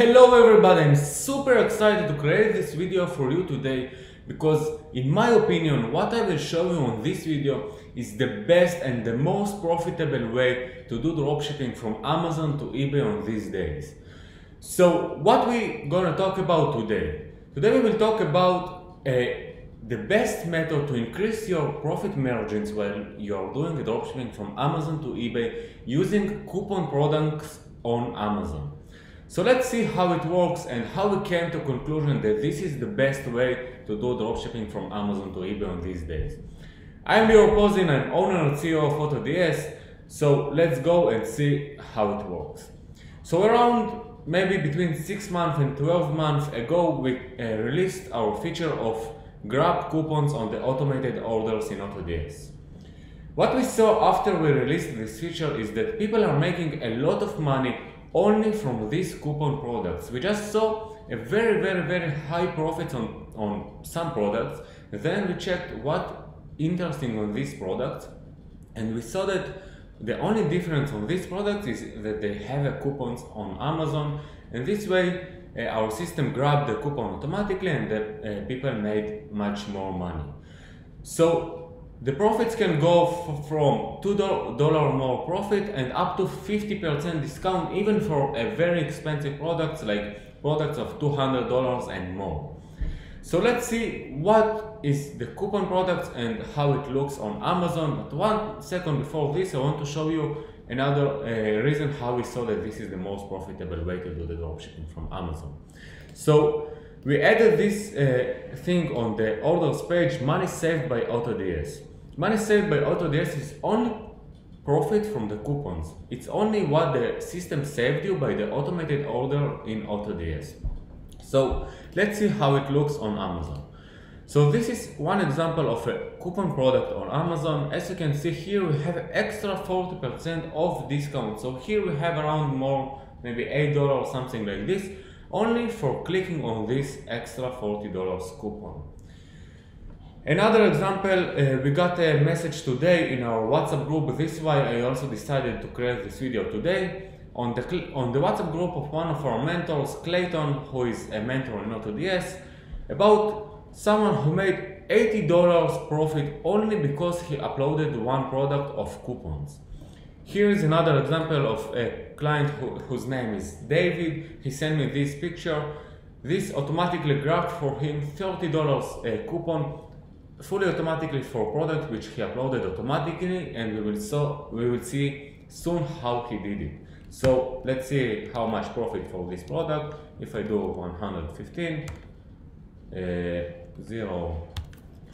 Hello everybody, I'm super excited to create this video for you today because in my opinion what I will show you on this video is the best and the most profitable way to do dropshipping from Amazon to eBay on these days. So what we gonna talk about today? Today we will talk about uh, the best method to increase your profit margins while you're doing dropshipping from Amazon to eBay using coupon products on Amazon. So let's see how it works and how we came to conclusion that this is the best way to do dropshipping from Amazon to eBay on these days. I'm Lior Pozin, I'm owner and CEO of AutoDS, so let's go and see how it works. So around maybe between 6 months and 12 months ago we uh, released our feature of grab coupons on the automated orders in AutoDS. What we saw after we released this feature is that people are making a lot of money only from these coupon products. We just saw a very, very, very high profit on, on some products. Then we checked what interesting on these products and we saw that the only difference on these products is that they have a coupons on Amazon and this way uh, our system grabbed the coupon automatically and the uh, people made much more money. So the profits can go from $2 more profit and up to 50% discount even for a very expensive products like products of $200 and more. So let's see what is the coupon products and how it looks on Amazon. But one second before this I want to show you another uh, reason how we saw that this is the most profitable way to do the dropshipping from Amazon. So we added this uh, thing on the orders page, money saved by AutoDS. Money saved by AutoDS is only profit from the coupons. It's only what the system saved you by the automated order in AutoDS. So let's see how it looks on Amazon. So this is one example of a coupon product on Amazon. As you can see here we have extra 40% off discount. So here we have around more, maybe $8 or something like this, only for clicking on this extra $40 coupon. Another example, uh, we got a message today in our WhatsApp group. This is why I also decided to create this video today. On the, on the WhatsApp group of one of our mentors, Clayton, who is a mentor in AutoDS, about someone who made $80 profit only because he uploaded one product of coupons. Here is another example of a client who, whose name is David. He sent me this picture. This automatically grabbed for him $30 a coupon fully automatically for product which he uploaded automatically and we will so we will see soon how he did it so let's see how much profit for this product if I do 115 uh, 0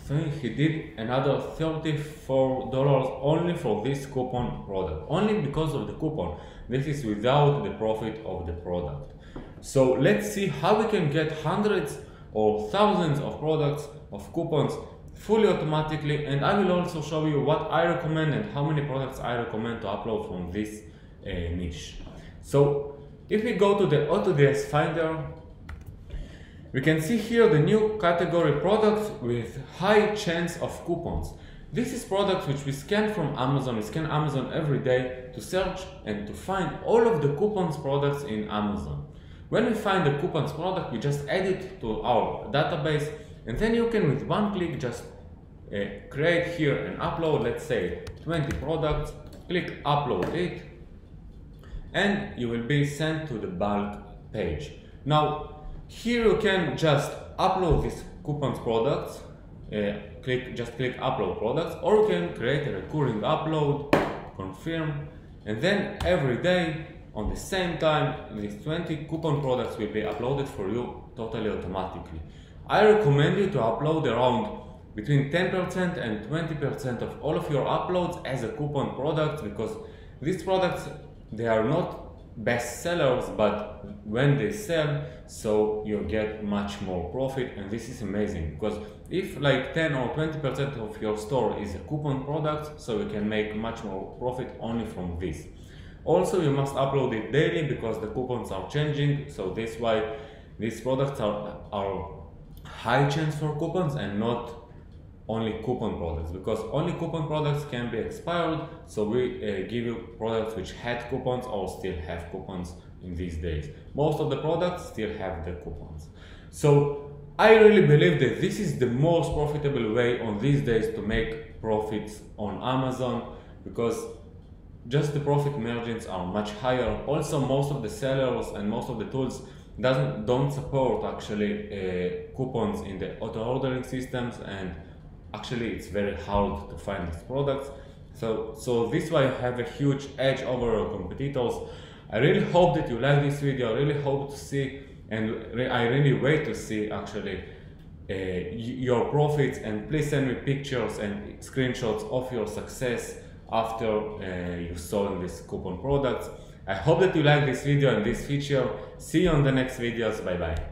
3 he did another 34 dollars only for this coupon product. Only because of the coupon. This is without the profit of the product. So let's see how we can get hundreds or thousands of products of coupons fully automatically. And I will also show you what I recommend and how many products I recommend to upload from this uh, niche. So if we go to the AutoDS Finder, we can see here the new category products with high chance of coupons. This is products which we scan from Amazon, we scan Amazon every day to search and to find all of the coupons products in Amazon. When we find the coupons product, we just add it to our database and then you can with one click just uh, create here and upload let's say 20 products click upload it and you will be sent to the bulk page now here you can just upload these coupons products uh, click just click upload products or you can create a recurring upload confirm and then every day on the same time these 20 coupon products will be uploaded for you totally automatically. I recommend you to upload around between 10% and 20% of all of your uploads as a coupon product because these products they are not best sellers but when they sell so you get much more profit and this is amazing because if like 10 or 20% of your store is a coupon product so you can make much more profit only from this. Also you must upload it daily because the coupons are changing so this why these products are, are high chance for coupons and not only coupon products because only coupon products can be expired so we uh, give you products which had coupons or still have coupons in these days. Most of the products still have the coupons. So I really believe that this is the most profitable way on these days to make profits on Amazon because just the profit margins are much higher. Also, most of the sellers and most of the tools doesn't don't support actually uh, coupons in the auto ordering systems, and actually it's very hard to find these products. So, so this way I have a huge edge over our competitors. I really hope that you like this video. I really hope to see, and re I really wait to see actually uh, your profits. And please send me pictures and screenshots of your success after uh, you sold this coupon products. I hope that you like this video and this feature. See you on the next videos. Bye bye.